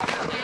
you